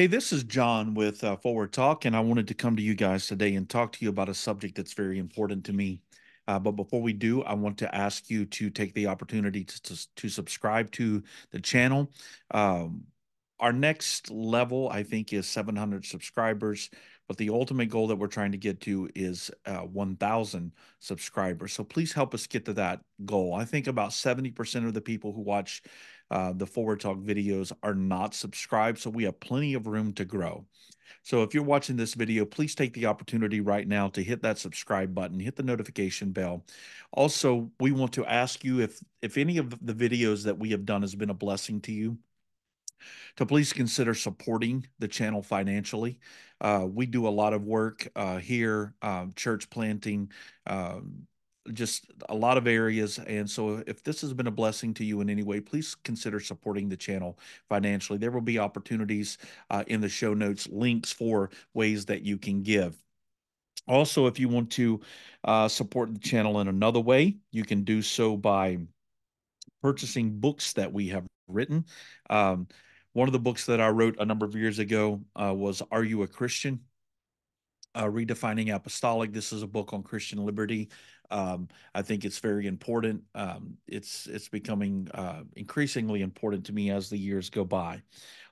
Hey, this is John with uh, Forward Talk, and I wanted to come to you guys today and talk to you about a subject that's very important to me. Uh, but before we do, I want to ask you to take the opportunity to, to, to subscribe to the channel. Um, our next level, I think, is 700 subscribers, but the ultimate goal that we're trying to get to is uh, 1,000 subscribers. So please help us get to that goal. I think about 70% of the people who watch uh, the Forward Talk videos are not subscribed, so we have plenty of room to grow. So if you're watching this video, please take the opportunity right now to hit that subscribe button, hit the notification bell. Also, we want to ask you if if any of the videos that we have done has been a blessing to you, to please consider supporting the channel financially. Uh, we do a lot of work uh, here, uh, church planting, um, just a lot of areas. And so, if this has been a blessing to you in any way, please consider supporting the channel financially. There will be opportunities uh, in the show notes, links for ways that you can give. Also, if you want to uh, support the channel in another way, you can do so by purchasing books that we have written. Um, one of the books that I wrote a number of years ago uh, was Are You a Christian? Uh, Redefining Apostolic. This is a book on Christian liberty. Um, I think it's very important. Um, it's it's becoming uh, increasingly important to me as the years go by.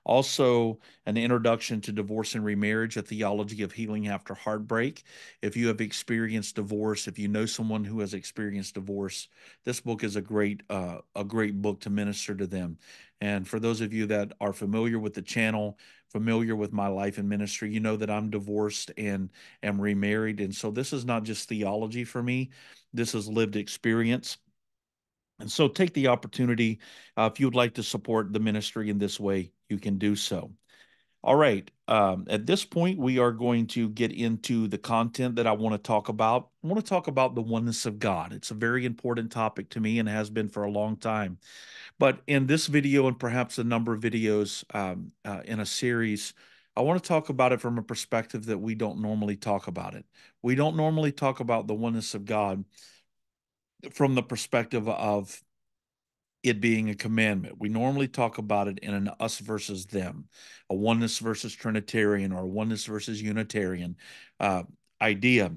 Also, an introduction to divorce and remarriage, a theology of healing after heartbreak. If you have experienced divorce, if you know someone who has experienced divorce, this book is a great uh, a great book to minister to them. And for those of you that are familiar with the channel, familiar with my life and ministry, you know that I'm divorced and am remarried. And so this is not just theology for me, this is lived experience. And so take the opportunity. Uh, if you would like to support the ministry in this way, you can do so. All right. Um, at this point, we are going to get into the content that I want to talk about. I want to talk about the oneness of God. It's a very important topic to me and has been for a long time. But in this video, and perhaps a number of videos um, uh, in a series, I want to talk about it from a perspective that we don't normally talk about it. We don't normally talk about the oneness of God from the perspective of it being a commandment. We normally talk about it in an us versus them, a oneness versus Trinitarian or oneness versus Unitarian uh, idea.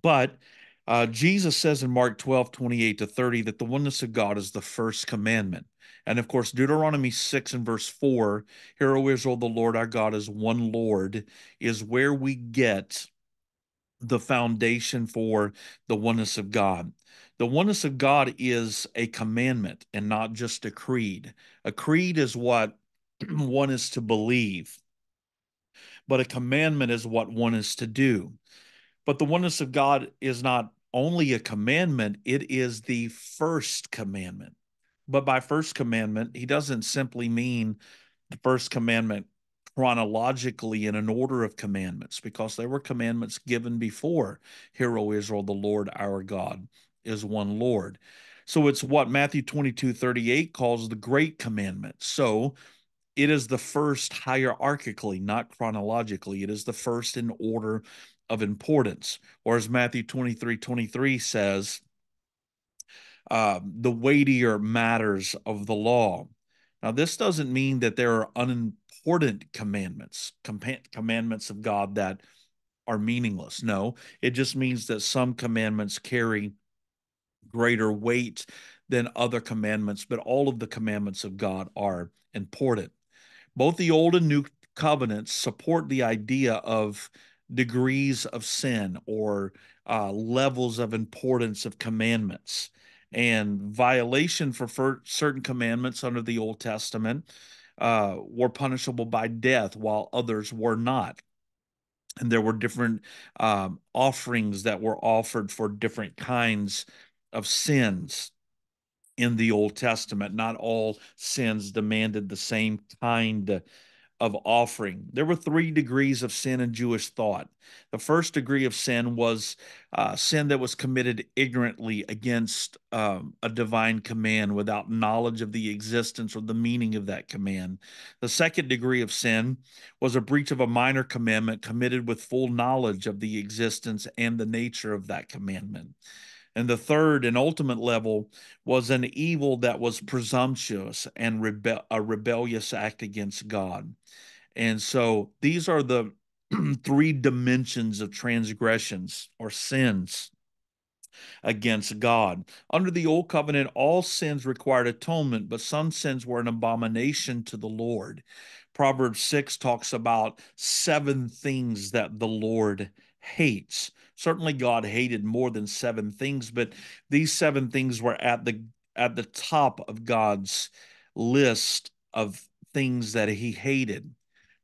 But uh, Jesus says in Mark 12, 28 to 30 that the oneness of God is the first commandment. And of course, Deuteronomy 6 and verse 4, Hear, O Israel, the Lord our God is one Lord, is where we get the foundation for the oneness of God. The oneness of God is a commandment and not just a creed. A creed is what one is to believe, but a commandment is what one is to do. But the oneness of God is not only a commandment, it is the first commandment. But by first commandment, he doesn't simply mean the first commandment chronologically in an order of commandments, because there were commandments given before, Hear, O Israel, the Lord our God is one Lord. So it's what Matthew 22 38 calls the great commandment. So it is the first hierarchically, not chronologically. It is the first in order of importance. Or as Matthew 23 23 says, uh, the weightier matters of the law. Now, this doesn't mean that there are unimportant commandments, com- commandments of God that are meaningless. No, it just means that some commandments carry greater weight than other commandments, but all of the commandments of God are important. Both the Old and New covenants support the idea of degrees of sin or uh, levels of importance of commandments. And violation for certain commandments under the Old Testament uh, were punishable by death, while others were not. And there were different um, offerings that were offered for different kinds of sins in the Old Testament. Not all sins demanded the same kind of offering. There were three degrees of sin in Jewish thought. The first degree of sin was uh, sin that was committed ignorantly against um, a divine command without knowledge of the existence or the meaning of that command. The second degree of sin was a breach of a minor commandment committed with full knowledge of the existence and the nature of that commandment. And the third and ultimate level was an evil that was presumptuous and rebe- a rebellious act against God. And so these are the three dimensions of transgressions or sins against God. Under the old covenant, all sins required atonement, but some sins were an abomination to the Lord. Proverbs 6 talks about seven things that the Lord hates. Certainly God hated more than seven things, but these seven things were at the at the top of God's list of things that he hated.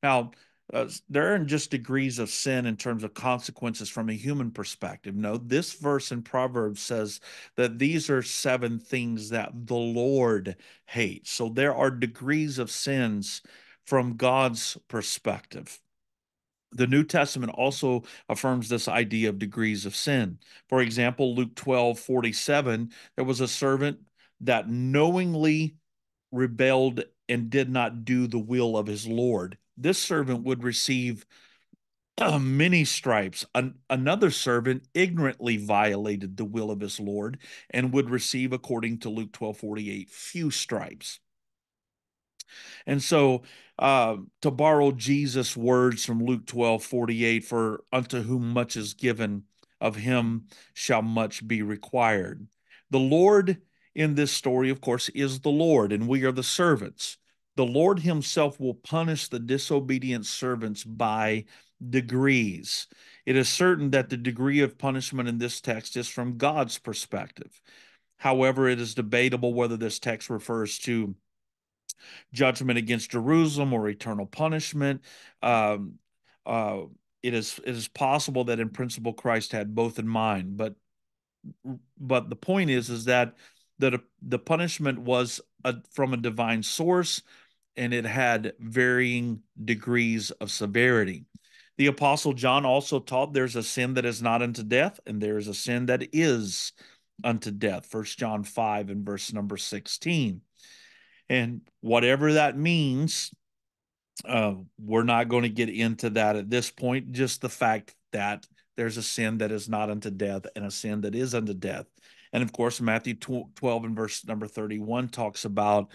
Now, uh, there aren't just degrees of sin in terms of consequences from a human perspective. No, this verse in Proverbs says that these are seven things that the Lord hates. So there are degrees of sins from God's perspective. The New Testament also affirms this idea of degrees of sin. For example, Luke 12 47, there was a servant that knowingly rebelled and did not do the will of his Lord this servant would receive uh, many stripes. An, another servant ignorantly violated the will of his Lord and would receive, according to Luke 12 48, few stripes. And so, uh, to borrow Jesus' words from Luke 12 48, for unto whom much is given, of him shall much be required. The Lord in this story, of course, is the Lord, and we are the servants the Lord himself will punish the disobedient servants by degrees. It is certain that the degree of punishment in this text is from God's perspective. However, it is debatable whether this text refers to judgment against Jerusalem or eternal punishment. Um, uh, it is it is possible that in principle Christ had both in mind, but but the point is is that that the punishment was a, from a divine source and it had varying degrees of severity. The Apostle John also taught there's a sin that is not unto death, and there is a sin that is unto death. First John 5 and verse number 16. And whatever that means, uh, we're not going to get into that at this point. Just the fact that there's a sin that is not unto death and a sin that is unto death. And of course, Matthew 12 and verse number 31 talks about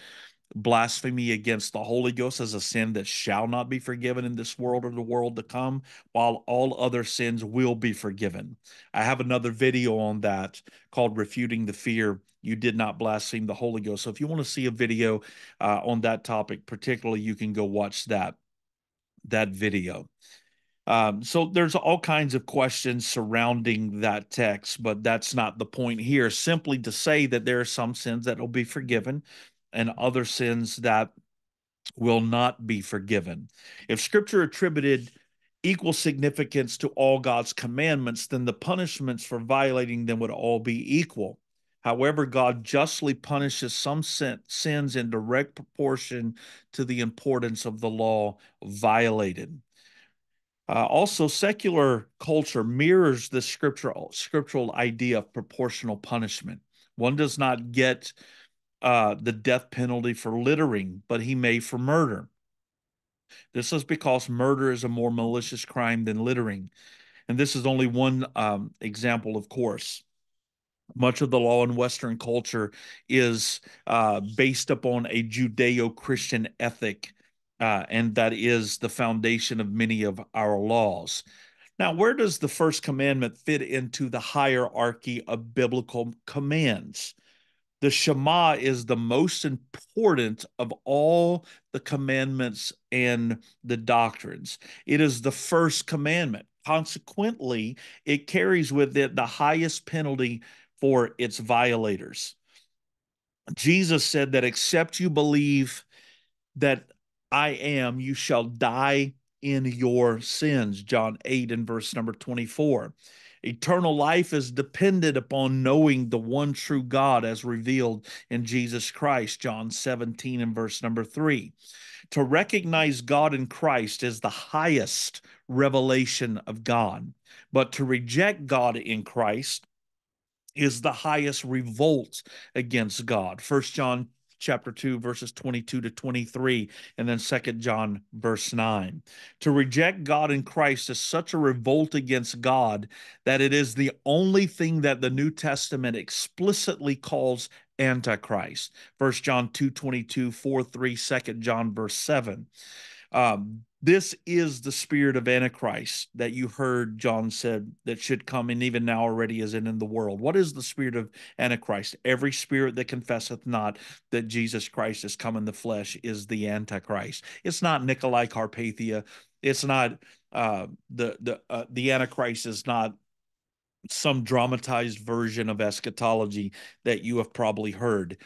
blasphemy against the Holy Ghost as a sin that shall not be forgiven in this world or the world to come, while all other sins will be forgiven. I have another video on that called Refuting the Fear. You did not blaspheme the Holy Ghost. So if you want to see a video uh, on that topic, particularly, you can go watch that that video. Um, so there's all kinds of questions surrounding that text, but that's not the point here. Simply to say that there are some sins that will be forgiven, and other sins that will not be forgiven. If scripture attributed equal significance to all God's commandments, then the punishments for violating them would all be equal. However, God justly punishes some sin, sins in direct proportion to the importance of the law violated. Uh, also, secular culture mirrors the scriptural scriptural idea of proportional punishment. One does not get uh, the death penalty for littering, but he may for murder. This is because murder is a more malicious crime than littering. And this is only one um, example, of course. Much of the law in Western culture is uh, based upon a Judeo Christian ethic, uh, and that is the foundation of many of our laws. Now, where does the first commandment fit into the hierarchy of biblical commands? The Shema is the most important of all the commandments and the doctrines. It is the first commandment. Consequently, it carries with it the highest penalty for its violators. Jesus said that except you believe that I am, you shall die in your sins. John 8 and verse number 24. Eternal life is dependent upon knowing the one true God as revealed in Jesus Christ, John 17 and verse number 3. To recognize God in Christ is the highest revelation of God, but to reject God in Christ is the highest revolt against God. First John chapter 2 verses 22 to 23 and then second john verse 9 to reject god in christ is such a revolt against god that it is the only thing that the new testament explicitly calls antichrist. First john 2 22 4 3 second john verse 7 Um, this is the spirit of Antichrist that you heard John said that should come, and even now already is in, in the world. What is the spirit of Antichrist? Every spirit that confesseth not that Jesus Christ is come in the flesh is the Antichrist. It's not Nicolae Carpathia. It's not uh, the the uh, the Antichrist is not some dramatized version of eschatology that you have probably heard.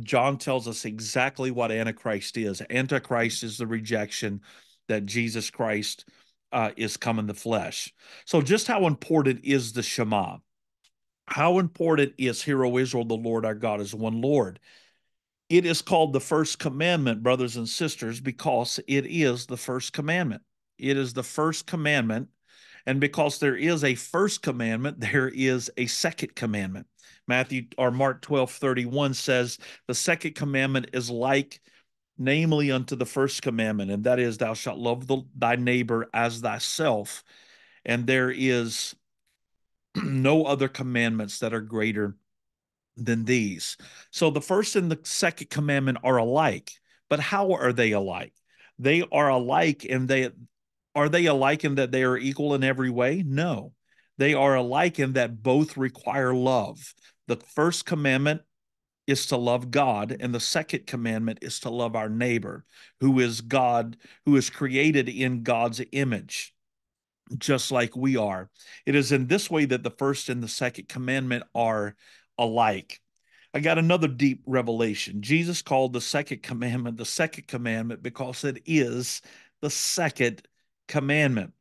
John tells us exactly what Antichrist is. Antichrist is the rejection that Jesus Christ uh, is come in the flesh. So, just how important is the Shema? How important is Hear, O Israel, the Lord our God is one Lord? It is called the first commandment, brothers and sisters, because it is the first commandment. It is the first commandment. And because there is a first commandment, there is a second commandment. Matthew or Mark 12 31 says, The second commandment is like, namely unto the first commandment, and that is, Thou shalt love the, thy neighbor as thyself. And there is no other commandments that are greater than these. So the first and the second commandment are alike, but how are they alike? They are alike and they are they alike in that they are equal in every way? No. They are alike in that both require love. The first commandment is to love God, and the second commandment is to love our neighbor, who is God, who is created in God's image, just like we are. It is in this way that the first and the second commandment are alike. I got another deep revelation. Jesus called the second commandment the second commandment because it is the second commandment.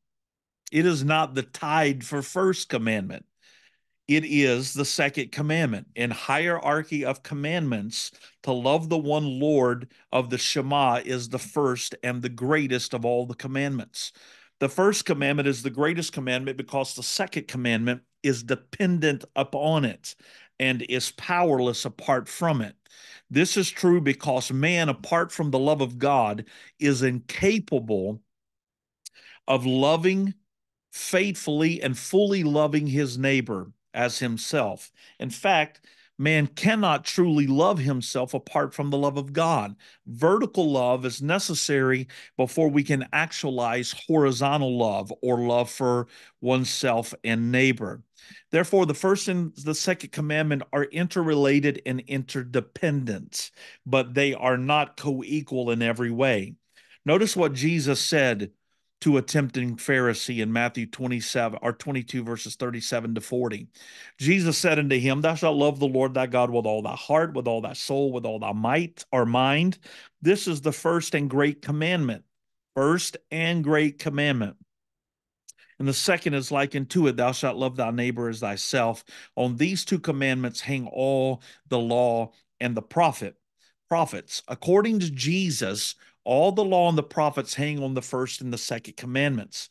It is not the tied for first commandment. It is the second commandment. In hierarchy of commandments to love the one lord of the shema is the first and the greatest of all the commandments. The first commandment is the greatest commandment because the second commandment is dependent upon it and is powerless apart from it. This is true because man apart from the love of god is incapable of loving faithfully and fully loving his neighbor as himself. In fact, man cannot truly love himself apart from the love of God. Vertical love is necessary before we can actualize horizontal love or love for oneself and neighbor. Therefore, the first and the second commandment are interrelated and interdependent, but they are not co equal in every way. Notice what Jesus said to a tempting Pharisee in Matthew 27 or 22 verses 37 to 40. Jesus said unto him, Thou shalt love the Lord thy God with all thy heart, with all thy soul, with all thy might or mind. This is the first and great commandment. First and great commandment. And the second is like unto it, thou shalt love thy neighbor as thyself. On these two commandments hang all the law and the prophet prophets. According to Jesus, all the law and the prophets hang on the first and the second commandments.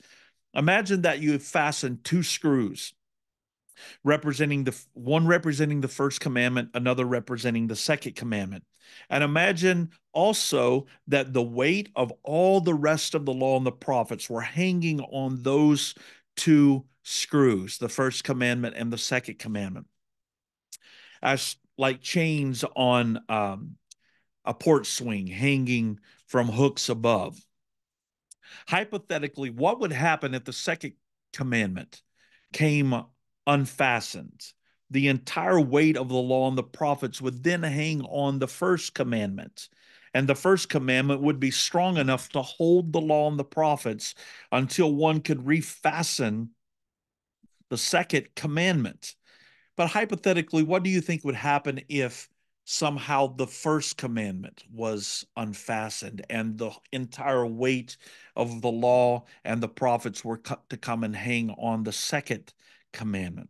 Imagine that you have fastened two screws representing the one representing the first commandment, another representing the second commandment. And imagine also that the weight of all the rest of the law and the prophets were hanging on those two screws, the first commandment and the second commandment, as like chains on um, a port swing hanging from hooks above. Hypothetically, what would happen if the second commandment came unfastened? The entire weight of the law and the prophets would then hang on the first commandment. And the first commandment would be strong enough to hold the law and the prophets until one could refasten the second commandment. But hypothetically, what do you think would happen if somehow the first commandment was unfastened and the entire weight of the law and the prophets were cut to come and hang on the second commandment.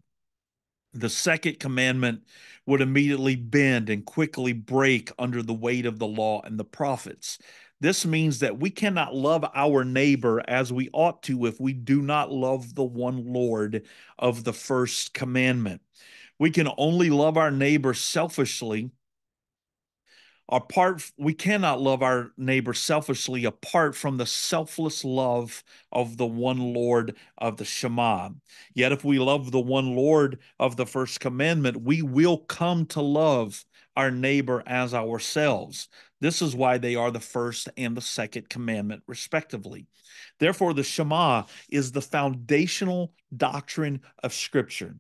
The second commandment would immediately bend and quickly break under the weight of the law and the prophets. This means that we cannot love our neighbor as we ought to if we do not love the one Lord of the first commandment. We can only love our neighbor selfishly apart we cannot love our neighbor selfishly apart from the selfless love of the one lord of the shema yet if we love the one lord of the first commandment we will come to love our neighbor as ourselves. This is why they are the first and the second commandment, respectively. Therefore, the Shema is the foundational doctrine of Scripture.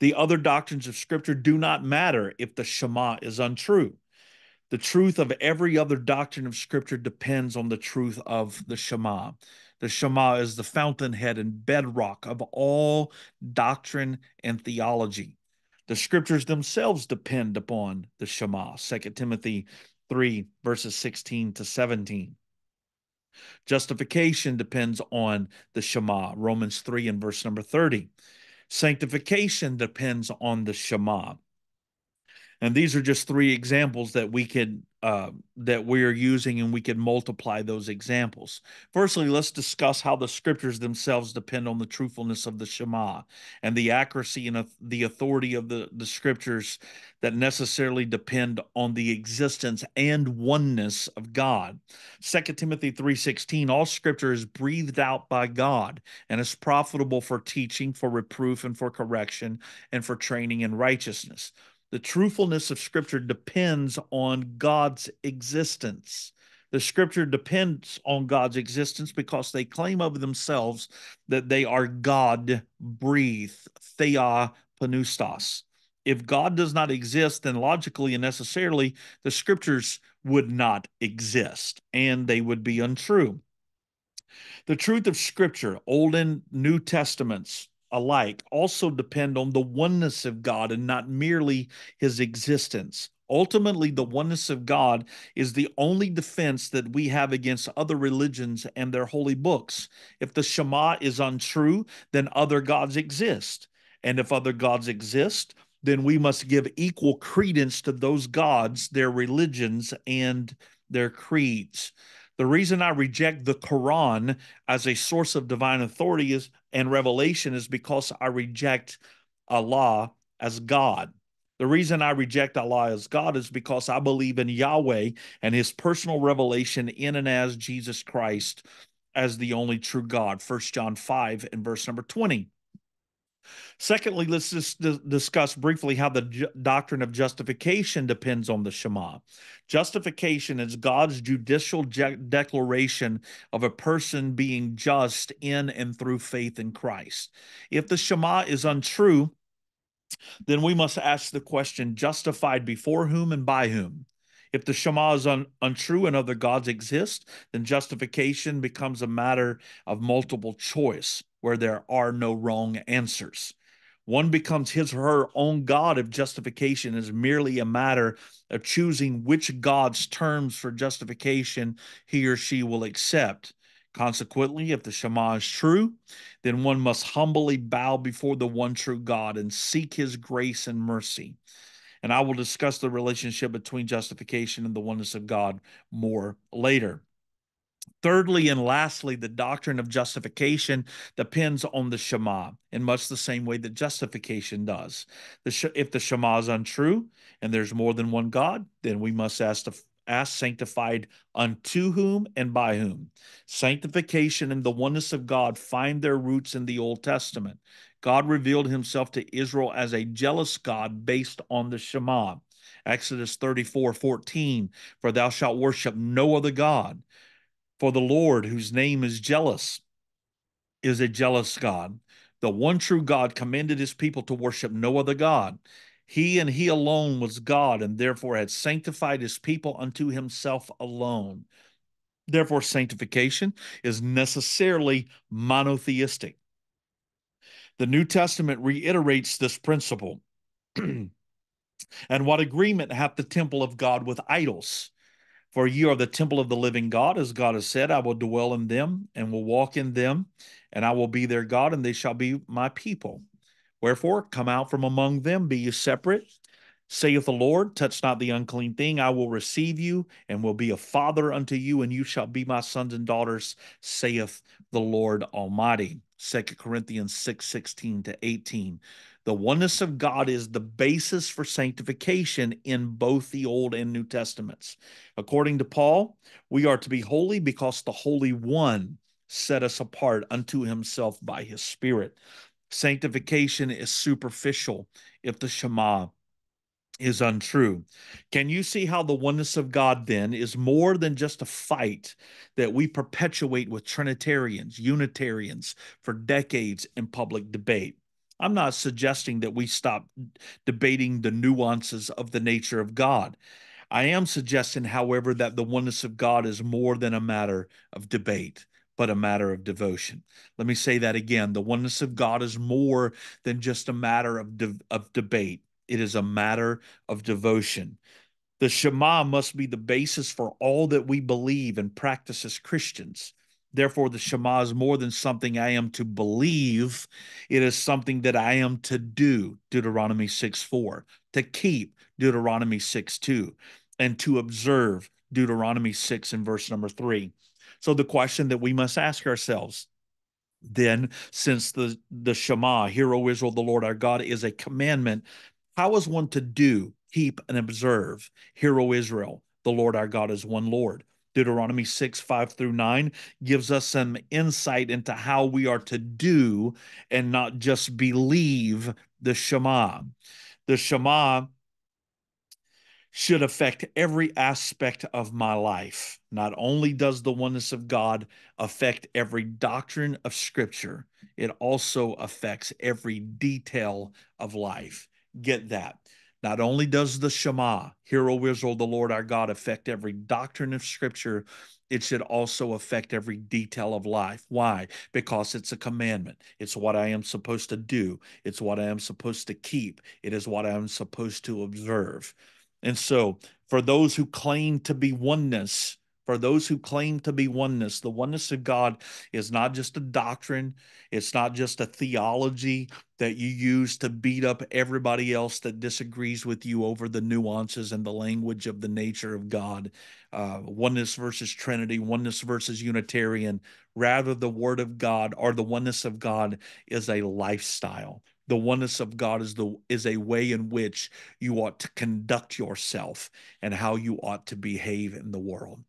The other doctrines of Scripture do not matter if the Shema is untrue. The truth of every other doctrine of Scripture depends on the truth of the Shema. The Shema is the fountainhead and bedrock of all doctrine and theology. The scriptures themselves depend upon the Shema, 2 Timothy 3, verses 16 to 17. Justification depends on the Shema, Romans 3 and verse number 30. Sanctification depends on the Shema. And these are just three examples that we could uh, that we are using, and we can multiply those examples. Firstly, let's discuss how the scriptures themselves depend on the truthfulness of the Shema and the accuracy and the authority of the, the scriptures that necessarily depend on the existence and oneness of God. 2 Timothy 3:16 All scripture is breathed out by God and is profitable for teaching, for reproof and for correction and for training in righteousness. The truthfulness of Scripture depends on God's existence. The Scripture depends on God's existence because they claim of themselves that they are God breathed, thea pneustos. If God does not exist, then logically and necessarily the Scriptures would not exist and they would be untrue. The truth of Scripture, Old and New Testaments, alike also depend on the oneness of God and not merely his existence. Ultimately, the oneness of God is the only defense that we have against other religions and their holy books. If the Shema is untrue, then other gods exist. And if other gods exist, then we must give equal credence to those gods, their religions, and their creeds. The reason I reject the Quran as a source of divine authority is and revelation is because I reject Allah as God. The reason I reject Allah as God is because I believe in Yahweh and his personal revelation in and as Jesus Christ as the only true God. First John 5 and verse number 20. Secondly, let's just discuss briefly how the ju- doctrine of justification depends on the Shema. Justification is God's judicial je- declaration of a person being just in and through faith in Christ. If the Shema is untrue, then we must ask the question justified before whom and by whom? If the Shema is un- untrue and other gods exist, then justification becomes a matter of multiple choice where there are no wrong answers. One becomes his or her own God if justification is merely a matter of choosing which God's terms for justification he or she will accept. Consequently, if the Shema is true, then one must humbly bow before the one true God and seek his grace and mercy. And I will discuss the relationship between justification and the oneness of God more later. Thirdly and lastly, the doctrine of justification depends on the Shema in much the same way that justification does. The if the Shema is untrue and there's more than one God, then we must ask, to, ask sanctified unto whom and by whom. Sanctification and the oneness of God find their roots in the Old Testament. God revealed himself to Israel as a jealous God based on the Shema. Exodus 34 14, for thou shalt worship no other God. For the Lord, whose name is jealous, is a jealous God. The one true God commanded his people to worship no other God. He and he alone was God, and therefore had sanctified his people unto himself alone. Therefore, sanctification is necessarily monotheistic. The New Testament reiterates this principle. and what agreement hath the temple of God with idols? For ye are the temple of the living God, as God has said, I will dwell in them and will walk in them, and I will be their God, and they shall be my people. Wherefore, come out from among them, be ye separate, saith the Lord, touch not the unclean thing. I will receive you and will be a father unto you, and you shall be my sons and daughters, saith the Lord Almighty. 2 Corinthians 6 16 to 18. The oneness of God is the basis for sanctification in both the Old and New Testaments. According to Paul, we are to be holy because the Holy One set us apart unto himself by his Spirit. Sanctification is superficial if the Shema is untrue. Can you see how the oneness of God then is more than just a fight that we perpetuate with Trinitarians, Unitarians for decades in public debate? I'm not suggesting that we stop debating the nuances of the nature of God. I am suggesting, however, that the oneness of God is more than a matter of debate, but a matter of devotion. Let me say that again. The oneness of God is more than just a matter of, de- of debate, it is a matter of devotion. The Shema must be the basis for all that we believe and practice as Christians. Therefore, the Shema is more than something I am to believe. It is something that I am to do, Deuteronomy 6 4, to keep, Deuteronomy 6 2, and to observe, Deuteronomy 6 and verse number 3. So, the question that we must ask ourselves then, since the, the Shema, Hear, O Israel, the Lord our God, is a commandment, how is one to do, keep, and observe? Hear, O Israel, the Lord our God is one Lord. Deuteronomy 6, 5 through 9 gives us some insight into how we are to do and not just believe the Shema. The Shema should affect every aspect of my life. Not only does the oneness of God affect every doctrine of Scripture, it also affects every detail of life. Get that. Not only does the Shema, Hear, O Israel, the Lord our God, affect every doctrine of Scripture, it should also affect every detail of life. Why? Because it's a commandment. It's what I am supposed to do, it's what I am supposed to keep, it is what I am supposed to observe. And so, for those who claim to be oneness, for those who claim to be oneness, the oneness of God is not just a doctrine, it's not just a theology that you use to beat up everybody else that disagrees with you over the nuances and the language of the nature of God. Uh, oneness versus Trinity, oneness versus Unitarian. Rather, the Word of God or the oneness of God is a lifestyle the oneness of God is the is a way in which you ought to conduct yourself and how you ought to behave in the world.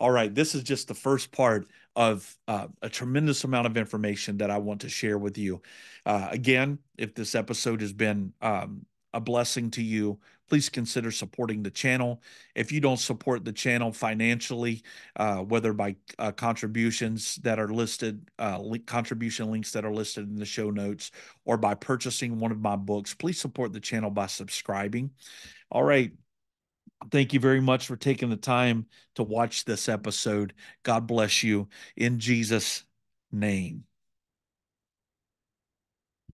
All right, this is just the first part of uh, a tremendous amount of information that I want to share with you. Uh, again, if this episode has been um, a blessing to you, please consider supporting the channel. If you don't support the channel financially, uh, whether by uh, contributions that are listed, uh, link, contribution links that are listed in the show notes, or by purchasing one of my books, please support the channel by subscribing. All right. Thank you very much for taking the time to watch this episode. God bless you in Jesus' name.